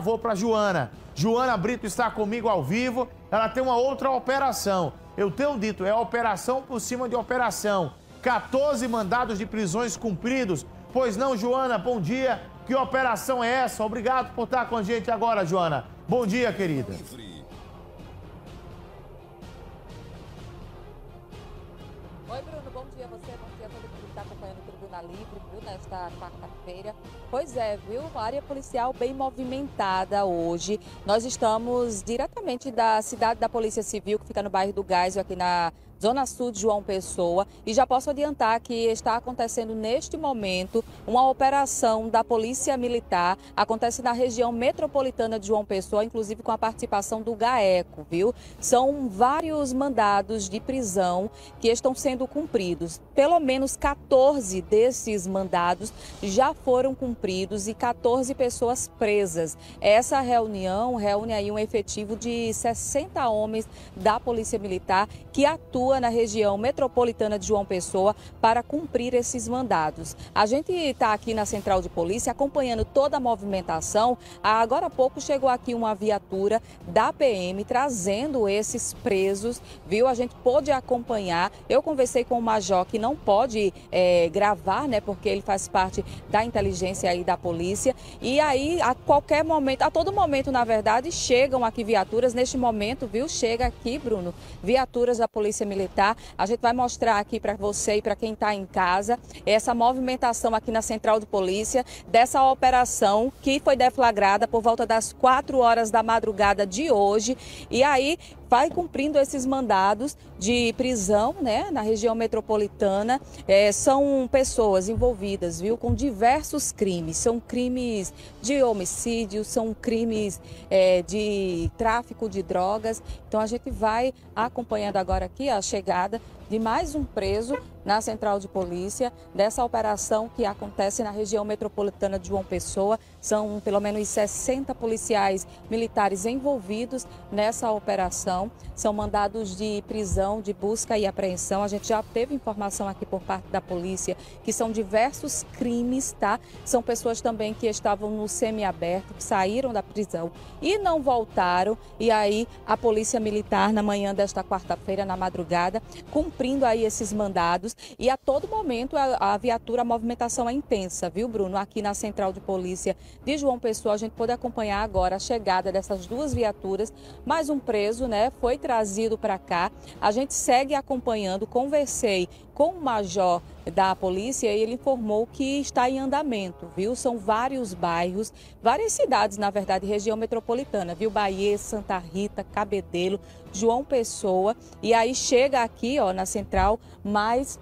Vou para Joana. Joana Brito está comigo ao vivo. Ela tem uma outra operação. Eu tenho dito, é operação por cima de operação. 14 mandados de prisões cumpridos. Pois não, Joana, bom dia. Que operação é essa? Obrigado por estar com a gente agora, Joana. Bom dia, querida. Bom dia a você, bom dia a todo mundo que está acompanhando o Tribuna Livre, viu, nesta quarta-feira. Pois é, viu, área policial bem movimentada hoje. Nós estamos diretamente da cidade da Polícia Civil, que fica no bairro do Gás, aqui na Zona Sul de João Pessoa. E já posso adiantar que está acontecendo neste momento uma operação da Polícia Militar. Acontece na região metropolitana de João Pessoa, inclusive com a participação do GAECO, viu? São vários mandados de prisão que estão sendo cumpridos. Pelo menos 14 desses mandados já foram cumpridos e 14 pessoas presas. Essa reunião reúne aí um efetivo de 60 homens da Polícia Militar que atuam atua na região metropolitana de João Pessoa para cumprir esses mandados. A gente está aqui na central de polícia acompanhando toda a movimentação. Agora há pouco chegou aqui uma viatura da PM trazendo esses presos, viu? A gente pôde acompanhar. Eu conversei com o Major que não pode é, gravar, né? Porque ele faz parte da inteligência aí da polícia. E aí, a qualquer momento, a todo momento, na verdade, chegam aqui viaturas. Neste momento, viu? Chega aqui, Bruno, viaturas da Polícia Militar militar. A gente vai mostrar aqui para você e para quem está em casa essa movimentação aqui na Central de Polícia dessa operação que foi deflagrada por volta das 4 horas da madrugada de hoje. E aí vai cumprindo esses mandados de prisão né, na região metropolitana. É, são pessoas envolvidas, viu, com diversos crimes. São crimes de homicídio, são crimes é, de tráfico de drogas. Então a gente vai acompanhando agora aqui a chegada de mais um preso na central de polícia dessa operação que acontece na região metropolitana de João Pessoa. São pelo menos 60 policiais militares envolvidos nessa operação. São mandados de prisão, de busca e apreensão. A gente já teve informação aqui por parte da polícia que são diversos crimes, tá? São pessoas também que estavam no semiaberto, que saíram da prisão e não voltaram. E aí a polícia militar na manhã desta quarta-feira, na madrugada, cumprindo aí esses mandados e a todo momento a, a viatura, a movimentação é intensa, viu, Bruno? Aqui na Central de Polícia de João Pessoa, a gente pode acompanhar agora a chegada dessas duas viaturas. Mais um preso, né, foi trazido para cá. A gente segue acompanhando, conversei com o major da polícia e ele informou que está em andamento, viu? São vários bairros, várias cidades, na verdade, região metropolitana, viu? Bahia, Santa Rita, Cabedelo, João Pessoa. E aí chega aqui, ó, na central, mais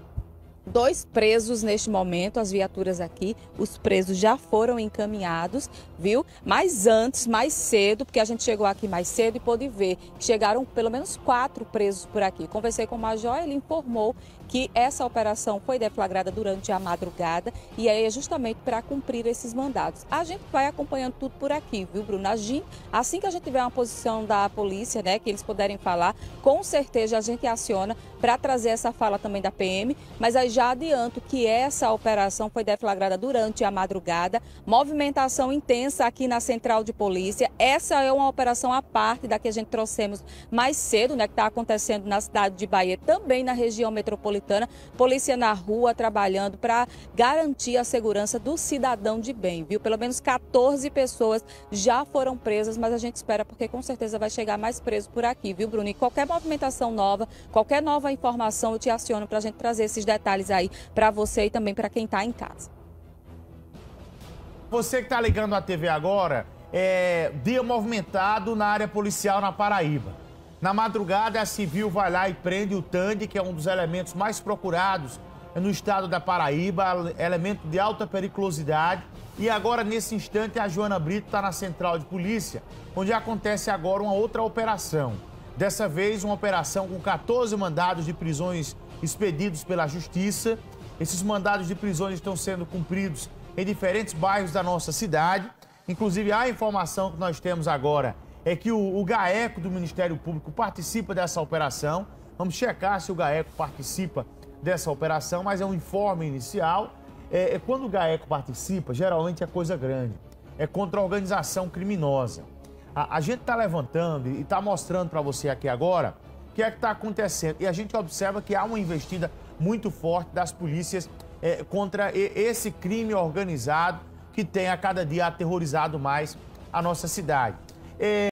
dois presos neste momento, as viaturas aqui, os presos já foram encaminhados, viu? Mas antes, mais cedo, porque a gente chegou aqui mais cedo e pôde ver que chegaram pelo menos quatro presos por aqui. Conversei com o Major, ele informou que essa operação foi deflagrada durante a madrugada e é justamente para cumprir esses mandados. A gente vai acompanhando tudo por aqui, viu, Bruno? Assim que a gente tiver uma posição da polícia, né, que eles puderem falar, com certeza a gente aciona para trazer essa fala também da PM, mas aí já adianto que essa operação foi deflagrada durante a madrugada, movimentação intensa aqui na central de polícia. Essa é uma operação à parte da que a gente trouxemos mais cedo, né, que está acontecendo na cidade de Bahia, também na região metropolitana. Polícia na rua trabalhando para garantir a segurança do cidadão de bem, viu? Pelo menos 14 pessoas já foram presas, mas a gente espera porque com certeza vai chegar mais presos por aqui, viu, Bruno? E qualquer movimentação nova, qualquer nova informação, eu te aciono para a gente trazer esses detalhes aí para você e também para quem está em casa. Você que está ligando a TV agora, é dia movimentado na área policial na Paraíba. Na madrugada, a civil vai lá e prende o Tandy, que é um dos elementos mais procurados no estado da Paraíba, elemento de alta periculosidade. E agora, nesse instante, a Joana Brito está na central de polícia, onde acontece agora uma outra operação. Dessa vez, uma operação com 14 mandados de prisões expedidos pela Justiça. Esses mandados de prisões estão sendo cumpridos em diferentes bairros da nossa cidade. Inclusive, a informação que nós temos agora é que o, o GAECO do Ministério Público participa dessa operação. Vamos checar se o GAECO participa dessa operação, mas é um informe inicial. É, é quando o GAECO participa, geralmente é coisa grande. é, contra a organização criminosa. A, a gente está levantando e está mostrando para você aqui agora o que é que está acontecendo. E a gente observa que há uma investida muito forte das polícias é, contra esse crime organizado que tem a cada dia aterrorizado mais a nossa cidade. É...